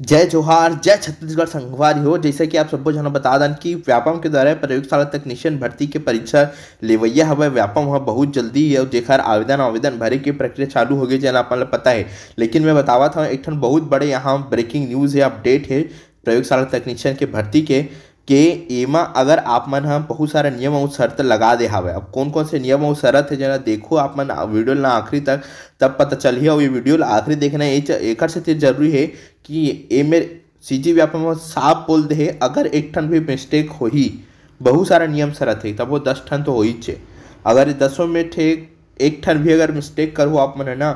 जय जोहार, जय छत्तीसगढ़ संघवारी हो। जैसे कि आप सबको जाना बता दें कि व्यापम के द्वारा प्रयोगशाला तकनीशियन भर्ती के परीक्षा लेवैया हवे। व्यापम हुआ बहुत जल्दी है जेखर आवेदन आवेदन भरे के प्रक्रिया चालू हो गई जाना अपन पता है। लेकिन मैं बतावा था एक ठन बहुत बड़े यहाँ ब्रेकिंग न्यूज़ है अपडेट है प्रयोगशाला तकनीशियन के भर्ती के। के एमा अगर आप मन ह बहुत सारा नियम और शर्त लगा दे हवे। अब कौन कौन से नियम और शर्त है जना देखो, आप मन वीडियो ला आखिरी तक, तब पता चलिए और ये वीडियो आखिरी देखना एक से तो ज़रूरी है कि ए में सी जी व्यापम में साफ़ बोल दे, अगर एक ठन भी मिस्टेक हो ही बहुत सारा नियम शरत है, तब वो दस ठन तो हो ही चे। अगर दसों में थे, एक ठन भी अगर मिस्टेक करो आप मन, है ना?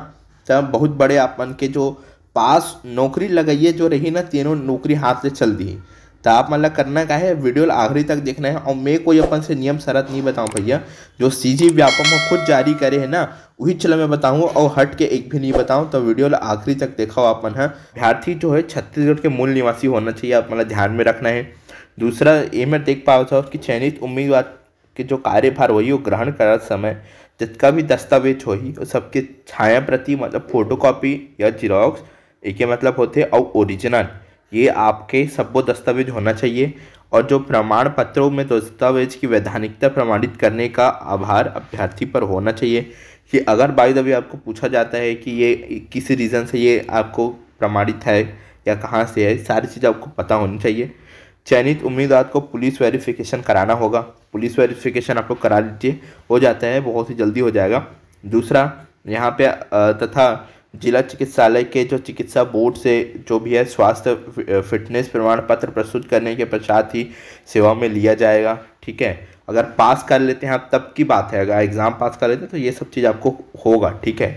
तब बहुत बड़े आप मन के जो पास नौकरी लगाइए, जो रही ना, तीनों नौकरी हाथ से चल दी। तो आप मतलब करना क्या है, वीडियो आखिरी तक देखना है और मैं कोई अपन से नियम शरत नहीं बताऊँ भैया। जो सी जी व्यापम में खुद जारी करे है ना, वही चलो मैं बताऊँ और हट के एक भी नहीं बताऊँ तो वीडियो आखिरी तक देखा हो अपन, है। अभ्यर्थी जो है, छत्तीसगढ़ के मूल निवासी होना चाहिए, आप मतलब ध्यान में रखना है। दूसरा, ये मैं देख पाओ था कि चयनित उम्मीदवार के जो कार्यभार वही वो ग्रहण कर समय जितना भी दस्तावेज़ हो ही वो सबके छाया प्रति मतलब फ़ोटो कॉपी या जिरोक्स एक मतलब होते और ओरिजिनल ये आपके सबो दस्तावेज़ होना चाहिए और जो प्रमाण पत्रों में दस्तावेज़ की वैधानिकता प्रमाणित करने का आभार अभ्यर्थी पर होना चाहिए। कि अगर बाई दबी आपको पूछा जाता है कि ये किसी रीज़न से ये आपको प्रमाणित है या कहाँ से है, सारी चीज़ आपको पता होनी चाहिए। चयनित उम्मीदवार को पुलिस वेरिफिकेशन कराना होगा। पुलिस वेरिफिकेशन आप लोग करा लीजिए, हो जाता है, बहुत ही जल्दी हो जाएगा। दूसरा, यहाँ पे तथा जिला चिकित्सालय के जो चिकित्सा बोर्ड से जो भी है, स्वास्थ्य फिटनेस प्रमाण पत्र प्रस्तुत करने के पश्चात ही सेवा में लिया जाएगा, ठीक है? अगर पास कर लेते हैं आप, तब की बात है। अगर एग्ज़ाम पास कर लेते हैं तो ये सब चीज़ आपको होगा, ठीक है?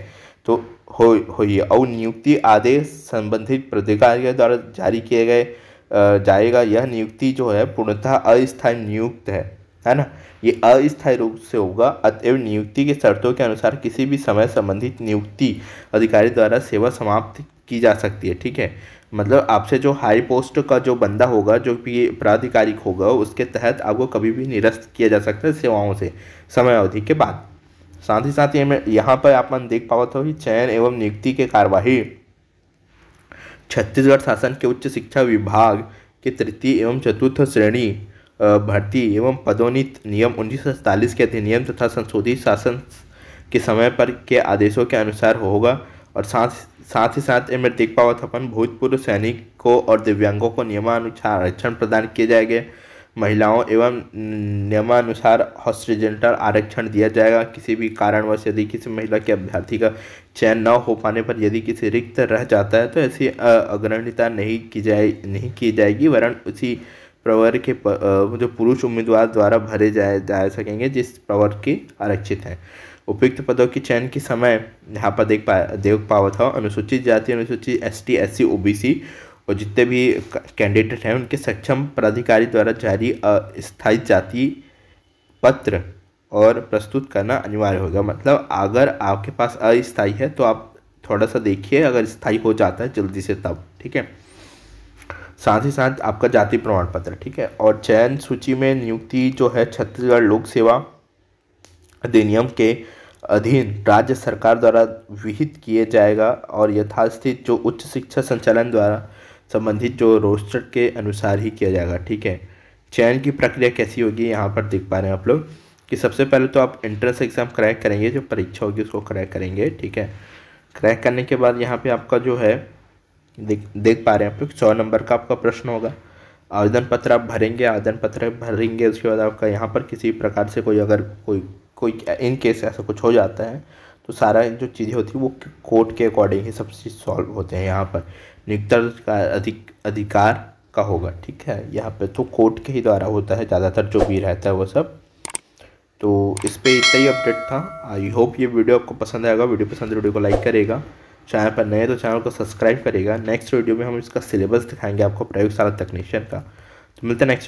तो हो, होइए। और नियुक्ति आदेश संबंधित प्राधिकारी के द्वारा जारी किए गए जाएगा। यह नियुक्ति जो है, पूर्णतः अस्थायी नियुक्त है। है ना? ये अस्थायी रूप से होगा, अतएव नियुक्ति के शर्तों के अनुसार किसी भी समय संबंधित नियुक्ति अधिकारी द्वारा सेवा समाप्त की जा सकती है, ठीक है? मतलब आपसे जो हाई पोस्ट का जो बंदा होगा, जो भी प्राधिकारिक होगा, उसके तहत आपको कभी भी निरस्त किया जा सकता है सेवाओं से, समय अवधि के बाद। साथ ही साथ ये यहाँ पर आप मन देख पावत हो कि चयन एवं नियुक्ति के कार्यवाही। छत्तीसगढ़ शासन के उच्च शिक्षा विभाग के तृतीय एवं चतुर्थ श्रेणी भर्ती एवं पदोन्नत नियम उन्नीस के अधिनियम तथा संशोधित शासन के समय पर के आदेशों के अनुसार होगा और साथ साथ ही साथ में देख था अपन भूतपूर्व सैनिकों और दिव्यांगों को नियमानुसार आरक्षण प्रदान किए जाएँगे। महिलाओं एवं नियमानुसार हॉस्टिजेंटल आरक्षण दिया जाएगा। किसी भी कारणवश यदि किसी महिला के अभ्यर्थी का चयन न हो पाने पर यदि किसी रिक्त रह जाता है तो ऐसी अग्रणीयता नहीं की जाए, नहीं की जाएगी, वरन उसी प्रवर के जो पुरुष उम्मीदवार द्वारा भरे जाए, जा सकेंगे, जिस प्रवर के आरक्षित हैं। उपयुक्त पदों की चयन के समय यहाँ पर देख पा, देख पावा था अनुसूचित जाति, अनुसूचित S T S C O B C और जितने भी कैंडिडेट हैं, उनके सक्षम पदाधिकारी द्वारा जारी अस्थायी जाति पत्र और प्रस्तुत करना अनिवार्य होगा। मतलब अगर आपके पास अस्थायी है तो आप थोड़ा सा देखिए, अगर स्थायी हो जाता है, जल्दी से तब, ठीक है? साथ ही साथ आपका जाति प्रमाण पत्र, ठीक है? और चयन सूची में नियुक्ति जो है छत्तीसगढ़ लोक सेवा अधिनियम के अधीन राज्य सरकार द्वारा विहित किए जाएगा और यथास्थित जो उच्च शिक्षा संचालन द्वारा संबंधित जो रोस्टर के अनुसार ही किया जाएगा, ठीक है? चयन की प्रक्रिया कैसी होगी यहाँ पर देख पा रहे हैं आप लोग कि सबसे पहले तो आप एंट्रेंस एग्ज़ाम क्रैक करेंगे, जो परीक्षा होगी उसको क्रैक करेंगे, ठीक है? क्रैक करने के बाद यहाँ पे आपका जो है देख देख पा रहे हैं आप लोग, सौ नंबर का आपका प्रश्न होगा। आवेदन पत्र आप भरेंगे, आवेदन पत्र भरेंगे, उसके बाद आपका यहाँ पर किसी प्रकार से कोई अगर कोई कोई इन केस ऐसा कुछ हो जाता है तो सारा जो चीज़ें होती है, वो कोर्ट के अकॉर्डिंग ही सब चीज़ सॉल्व होते हैं यहाँ पर। नियुक्त का अधिक, अधिकार का होगा, ठीक है? यहाँ पे तो कोर्ट के ही द्वारा होता है, ज़्यादातर जो भी रहता है वो सब। तो इस पर इतना ही अपडेट था। आई होप ये वीडियो आपको पसंद आएगा। वीडियो पसंद वीडियो को लाइक करेगा। चैनल पर नए तो चैनल को सब्सक्राइब करेगा नेक्स्ट वीडियो में हम इसका सिलेबस दिखाएँगे आपको प्रयोगशाला तकनीशियन का। तो मिलते हैं नेक्स्ट